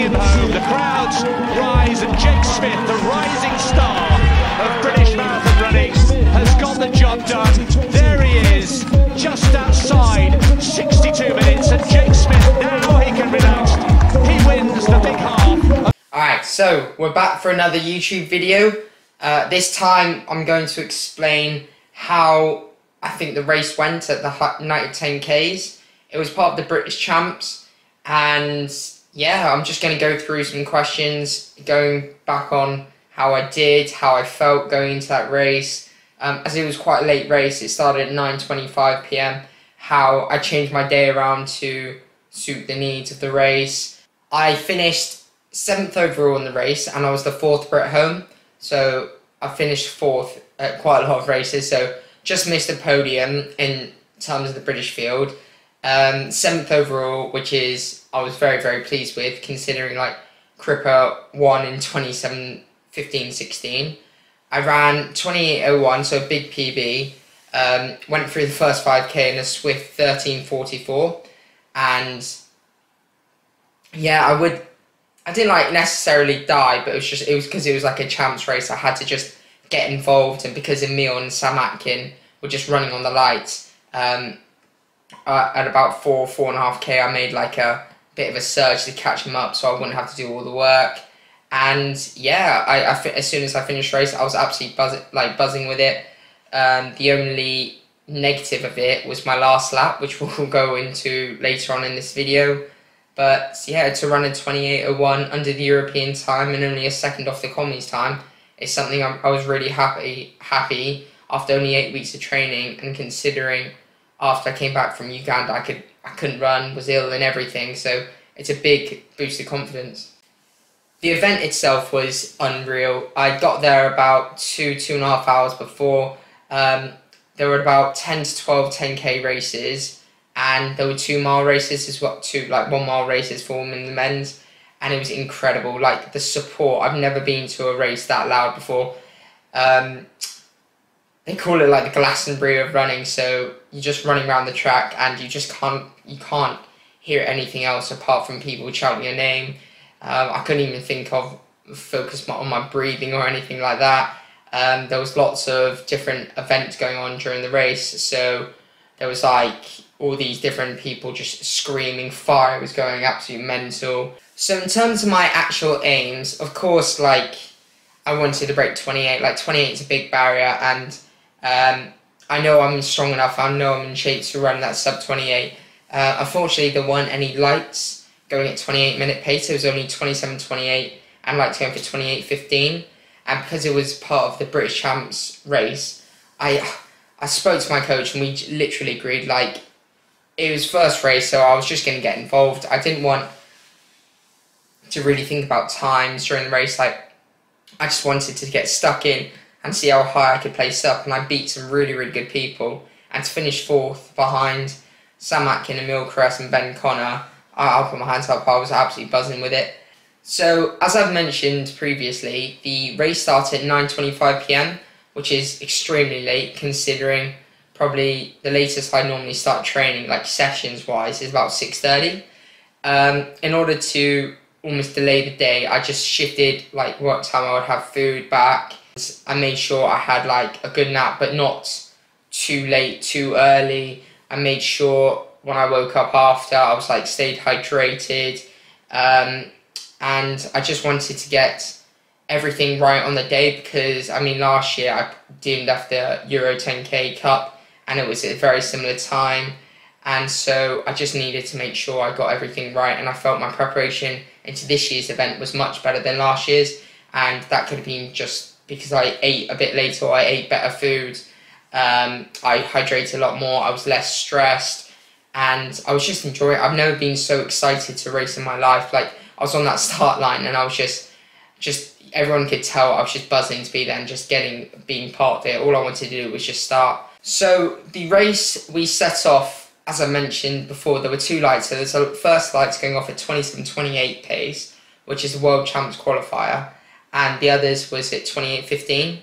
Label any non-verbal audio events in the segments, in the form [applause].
him home. The crowds rise, and Jake Smith, the rising star of British marathon running, has got the job done. There he is, just outside 62 minutes, and Jake Smith now he can relax. He wins the big half. Alright, so we're back for another YouTube video. Uh, this time I'm going to explain how I think the race went at the Night of 10Ks. It was part of the British Champs, and yeah, I'm just going to go through some questions, going back on how I did, how I felt going into that race. Um, as it was quite a late race, it started at 9:25 p.m. How I changed my day around to suit the needs of the race. I finished seventh overall in the race, and I was the fourth Brit home. So I finished fourth at quite a lot of races. So just missed the podium in terms of the British field. Um, seventh overall, which is I was very very pleased with considering like Cripper won in 27 15 16. I ran 28.01, so a big PB. Um, went through the first 5k in a swift 13.44, and yeah, I would. I didn't like necessarily die, but it was just it was because it was like a champs race. I had to just get involved, and because Emile and Sam Atkin were just running on the lights, um, uh, at about four four and a half k, I made like a bit of a surge to catch him up, so I wouldn't have to do all the work. And yeah, I, I as soon as I finished race, I was absolutely buzzing like buzzing with it. Um, the only negative of it was my last lap, which [laughs] we'll go into later on in this video. But yeah, to run a 28.01 under the European time and only a second off the commies time is something I'm, i was really happy happy after only eight weeks of training and considering after I came back from Uganda I could I couldn't run, was ill and everything. So it's a big boost of confidence. The event itself was unreal. I got there about two, two and a half hours before. Um, there were about 10 to 12 10k races, and there were two mile races as well, two like one mile races for women and men's, and it was incredible. Like the support, I've never been to a race that loud before. Um, they call it like the Glastonbury of running, so you're just running around the track and you just can't you can't hear anything else apart from people shouting your name um, I couldn't even think of focus on my breathing or anything like that. Um, there was lots of different events going on during the race, so there was like all these different people just screaming. Fire was going absolutely mental. So in terms of my actual aims, of course, like I wanted to break 28. Like 28 is a big barrier, and um, I know I'm strong enough. I know I'm in shape to run that sub 28. Uh, unfortunately, there weren't any lights going at 28 minute pace. It was only 27.28 and like to go for 28.15. And because it was part of the British Champs race, I I spoke to my coach and we literally agreed like it was first race, so I was just going to get involved. I didn't want to really think about times during the race. Like I just wanted to get stuck in and see how high I could place up. And I beat some really really good people and to finish fourth behind Sam Atkin, Emile Cairess and Ben Connor I'll put my hands up, I was absolutely buzzing with it. So, as I've mentioned previously, the race started at 9.25pm, which is extremely late considering probably the latest I normally start training, like sessions wise, is about 6.30. Um, in order to almost delay the day, I just shifted like what time I would have food back. I made sure I had like a good nap, but not too late, too early. I made sure when I woke up after, I was like stayed hydrated, um, and I just wanted to get everything right on the day because I mean last year I did after Euro 10k Cup and it was a very similar time, and so I just needed to make sure I got everything right, and I felt my preparation into this year's event was much better than last year's, and that could have been just because I ate a bit later, I ate better food, um, I hydrated a lot more, I was less stressed and I was just enjoying it. I've never been so excited to race in my life. Like I was on that [laughs] start line and I was just, just everyone could tell I was just buzzing to be there and just getting being part of it. All I wanted to do was just start. So the race we set off, as I mentioned before, there were two lights. So there's a first lights going off at 27.28 pace, which is the World Champs qualifier, and the others was at 28.15.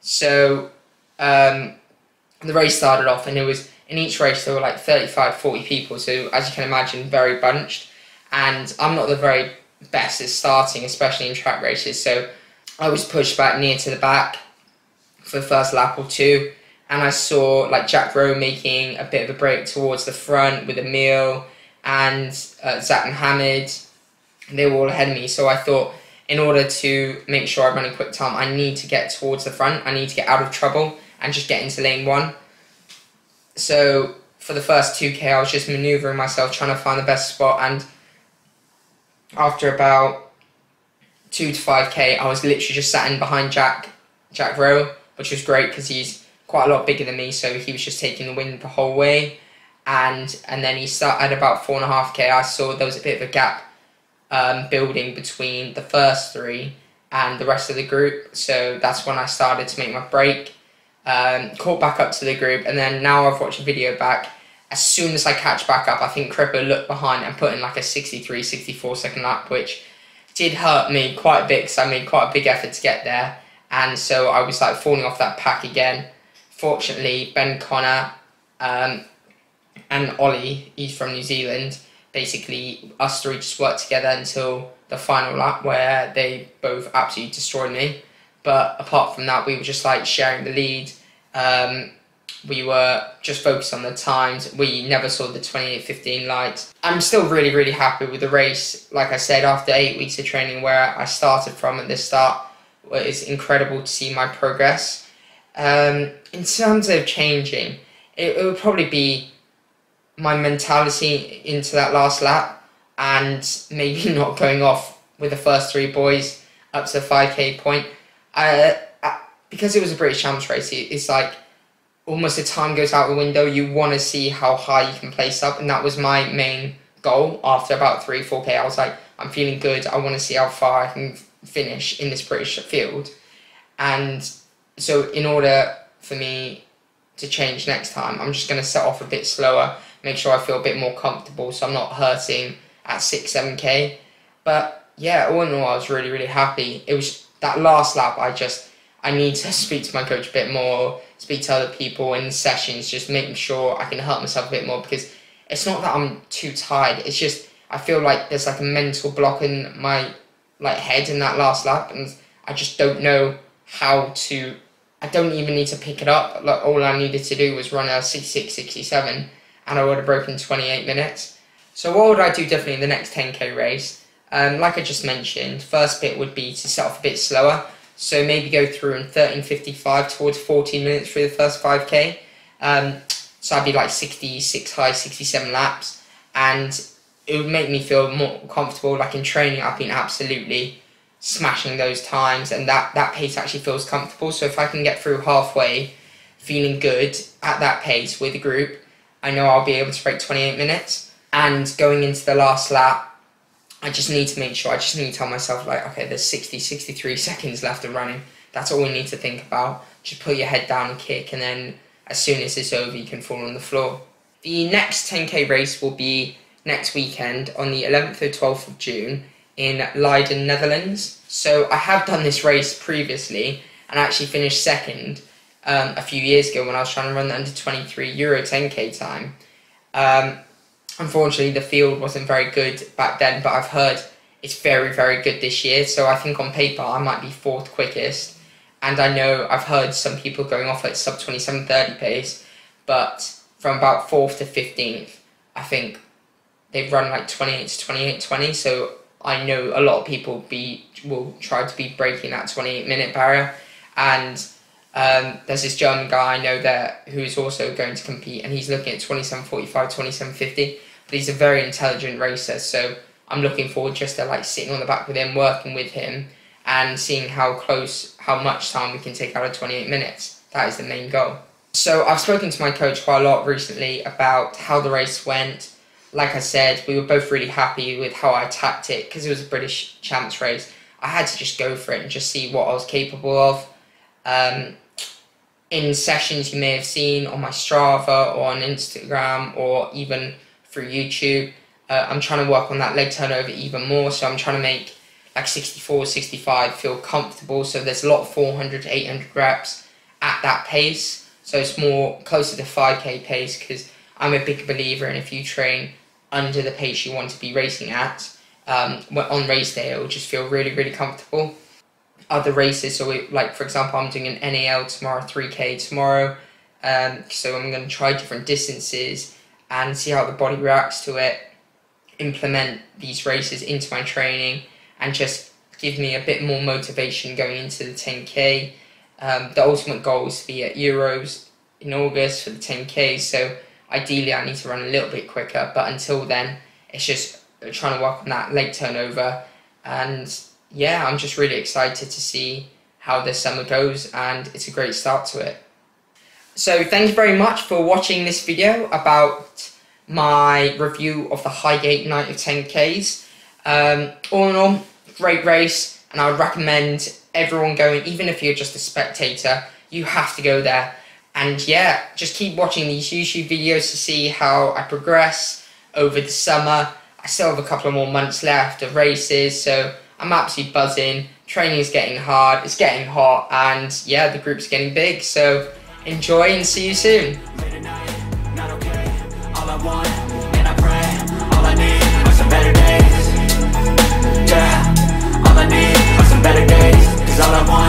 So um, the race started off and it was in each race there were like 35 40 people so as you can imagine very bunched and i'm not the very best at starting, especially in track races. So I was pushed back near to the back for the first lap or two, and I saw like Jack Rowe making a bit of a break towards the front with Emile and uh, Zak Mahamed. They were all ahead of me, so I thought in order to make sure I run a quick time, I need to get towards the front. I need to get out of trouble and just get into lane one. So for the first 2k, I was just maneuvering myself, trying to find the best spot. And after about two to 5k, I was literally just sat in behind Jack, Jack Rowe, which was great because he's quite a lot bigger than me. So he was just taking the wind the whole way. And and then he started at about four and a half k. I saw there was a bit of a gap um, building between the first three and the rest of the group. So that's when I started to make my break um, caught back up to the group, and then now I've watched a video back. As soon as I catch back up, I think Cripper looked behind and put in like a 63, 64 second lap, which did hurt me quite a bit because I made quite a big effort to get there. And so I was like falling off that pack again. Fortunately, Ben Connor um, and Ollie, he's from New Zealand, basically us three just worked together until the final lap where they both absolutely destroyed me. But apart from that, we were just like sharing the lead. Um, we were just focused on the times. We never saw the 28.15 light. I'm still really, really happy with the race. Like I said, after eight weeks of training where I started from at the start, it's incredible to see my progress. Um, in terms of changing, it, it would probably be my mentality into that last lap and maybe [laughs] not going off with the first three boys up to the 5k point. Because it was a British Champs race, it's like almost the time goes out the window. You want to see how high you can place up, and that was my main goal. After about three, four k, I was like, I'm feeling good. I want to see how far I can finish in this British field, and so in order for me to change next time, I'm just going to set off a bit slower, make sure I feel a bit more comfortable, so I'm not hurting at six, seven k. But yeah, all in all, I was really, really happy. It was that last lap, I just I need to [laughs] speak to my coach a bit more, speak to other people in sessions, just making sure I can help myself a bit more because it's not that I'm too tired. It's just I feel like there's like a mental block in my like head in that last lap, and I just don't know how to. I don't even need to pick it up. Like all I needed to do was run a 66, 67, and I would have broken 28 minutes. So what would I do differently in the next 10k race? Um, like I just mentioned, first bit would be to set off a bit slower. So maybe go through in 13.55 towards 14 minutes through the first 5k. Um, so I'd be like 66 high, 67 laps. And it would make me feel more comfortable. Like in training, I've been absolutely smashing those times and that, that pace actually feels comfortable. So if I can get through halfway feeling good at that pace with a group, I know I'll be able to break 28 minutes. And going into the last lap, I just need to make sure, I just need to tell myself, like, okay, there's 60, 63 [laughs] seconds left of running. That's all we need to think about. Just put your head down and kick, and then as soon as it's over, you can fall on the floor. The next 10k race will be next weekend on the 11th or 12th of June in Leiden, Netherlands. So I have done this race previously and I actually finished second um, a few years ago when I was trying to run the under 23 Euro 10k time. Um, Unfortunately, the field wasn't very good back then, but I've heard it's very, very good this year. So I think on paper, I might be fourth quickest. And I know I've heard some people going off at sub 27.30 pace, but from about 4th to 15th, I think they've run like 28 to 28 20. So I know a lot of people be will try to be breaking that 28 minute barrier. And um, there's this German guy I know there who's also going to compete, and he's looking at 27.45, 27.50 but he's a very intelligent racer. So I'm looking forward just to like sitting on the back with him, working with him, and seeing how close, how much time we can take out of 28 minutes. That is the main goal. So I've spoken to my coach quite a lot recently about how the race went. Like I said, we were both really happy with how I attacked it because it was a British champs race. I had to just go for it and just see what I was capable of. Um, in sessions you may have seen on my Strava or on Instagram or even through YouTube. Uh, I'm trying to work on that leg turnover even more. So I'm trying to make like 64, 65 feel comfortable. So there's a lot of 400 to 800 reps at that pace. So it's more closer to 5k pace because I'm a big believer in if you train under the pace you want to be racing at, um, on race day, it will just feel really, really comfortable. Other races, so we, like for example, I'm doing an NAL tomorrow, 3K tomorrow. Um, so I'm going to try different distances and see how the body reacts to it. Implement these races into my training and just give me a bit more motivation going into the 10k. Um, the ultimate goal is to be at Euros in August for the 10k, so ideally I need to run a little bit quicker, but until then, it's just trying to work on that leg turnover. And yeah, I'm just really excited to see how this summer goes, and it's a great start to it. So thank you very much for watching this video about my review of the Highgate Night of 10Ks. Um, all in all, great race, and I would recommend everyone going, even if you're just a spectator, you have to go there. And yeah, just keep watching these YouTube videos to see how I progress over the summer. I still have a couple of more months left of races, so I'm absolutely buzzing. Training is getting hard, it's getting hot, and yeah, the group's getting big. So enjoy and see you soon. all I want